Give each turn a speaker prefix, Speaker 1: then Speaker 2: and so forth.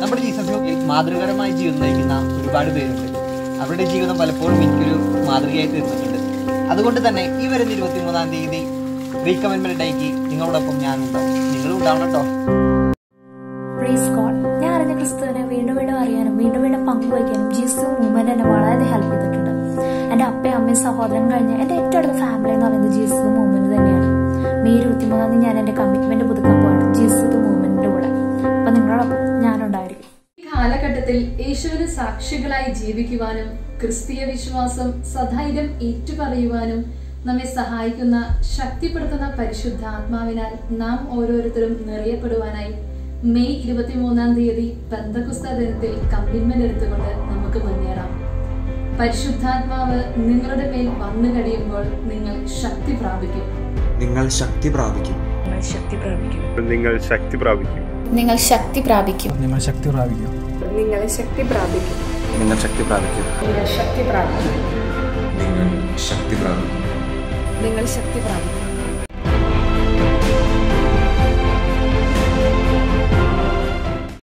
Speaker 1: നമ്മുടെ ജീസസ് മാതൃകരമായ ജീവിതം നയിക്കുന്ന ഒരുപാട് പേരുണ്ട്. അവരുടെ ജീവിതം പലപ്പോഴും എനിക്കൊരു മാതൃകയായി തീർന്നിട്ടുണ്ട്. അതുകൊണ്ട് തന്നെ ഈ വരുന്ന ഇരുപത്തിമൂന്നാം തീയതി റീകമൻമെന്റ് ഡേക്ക് നിങ്ങളോടൊപ്പം ഞാനുണ്ടാവും നിങ്ങളും ഉണ്ടാവണം കേട്ടോ.
Speaker 2: ഞാൻ വീണ്ടും വീണ്ടും വീണ്ടും വീണ്ടും ജീസസ് വളരെ ഹെൽപ്പ് ചെയ്തിട്ടുണ്ട്. എന്റെ അപ്പയും അമ്മയും സഹോദരൻ കഴിഞ്ഞ എന്റെ ഏറ്റവും അടുത്ത ഫാമിലി എന്ന് പറയുന്നത് ജീസസ് മൂവ്മെന്റ് തന്നെയാണ്.
Speaker 3: കാലഘട്ടത്തിൽ യേശുവിന് സാക്ഷികളായി ജീവിക്കുവാനും ക്രിസ്തീയ വിശ്വാസം സധൈര്യം ഏറ്റുപറയുവാനും നമ്മെ സഹായിക്കുന്ന ശക്തിപ്പെടുത്തുന്ന പരിശുദ്ധ ആത്മാവിനാൽ നാം ഓരോരുത്തരും നിറയപ്പെടുവാനായി മെയ് ഇരുപത്തിമൂന്നാം തീയതി ബന്ധകുസ്ത ദിനത്തിൽ കമ്മിറ്റ്മെന്റ് എടുത്തുകൊണ്ട് നമുക്ക് മുന്നേറാം. പരിശുദ്ധാത്മാവ് നിങ്ങളുടെ മേൽ വന്നു കഴിയുമ്പോൾ നിങ്ങൾ ശക്തി പ്രാപിക്കും.
Speaker 4: നിങ്ങൾ ശക്തി പ്രാപിക്കും.
Speaker 5: നിങ്ങൾ ശക്തി പ്രാപിക്കും.
Speaker 6: നിങ്ങൾ ശക്തി പ്രാപിക്കും.
Speaker 7: നിങ്ങൾ ശക്തി പ്രാപിക്കും.
Speaker 4: നിങ്ങൾ ശക്തി പ്രാപിക്കും.
Speaker 6: നിങ്ങൾ ശക്തി പ്രാപിക്കും.
Speaker 4: നിങ്ങൾ ശക്തി പ്രാപിക്കും.
Speaker 6: നിങ്ങൾ ശക്തി പ്രാപിക്കും.